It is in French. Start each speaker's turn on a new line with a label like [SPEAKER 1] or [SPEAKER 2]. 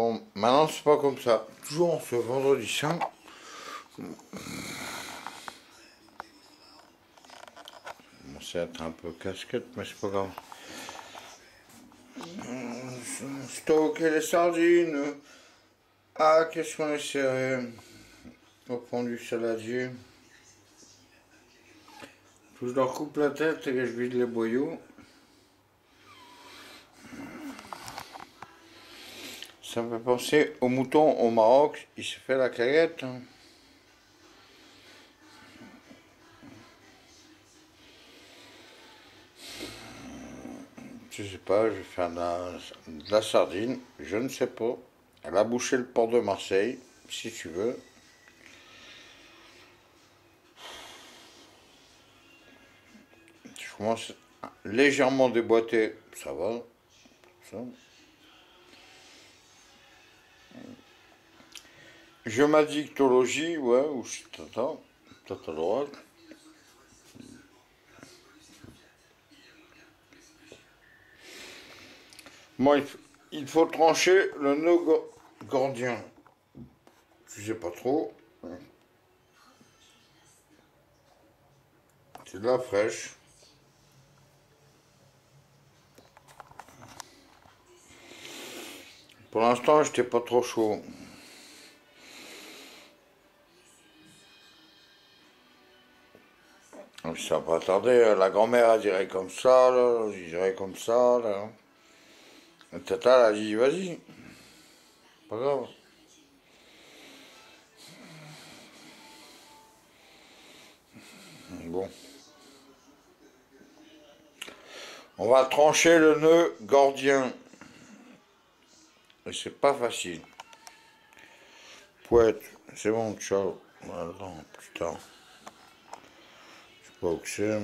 [SPEAKER 1] Bon, maintenant c'est pas comme ça. Toujours ce vendredi saint. Bon, c'est un peu casquette, mais c'est pas grave. Stocker les sardines. Ah, qu'est-ce qu'on est serré au fond du saladier. Je leur coupe la tête et je vide les boyaux. Ça me fait penser au mouton au Maroc, il se fait la. Hein. Je sais pas, je vais faire de la, sardine, je ne sais pas. Elle a bouché le port de Marseille, si tu veux. Je commence légèrement déboîté, ça va. Je ma dictologie, ouais, ou t'attends, t'attends droite. Moi, il faut trancher le nœud gordien. Je sais pas trop. C'est de la fraîche. Pour l'instant, j'étais pas trop chaud. Ça va pas tarder, la grand-mère a dirait comme ça, là, je comme ça, là. La tata a dit, vas-y, pas grave. Bon. On va trancher le nœud gordien. Et c'est pas facile. Poète, c'est bon, ciao. Attends, putain. Je sais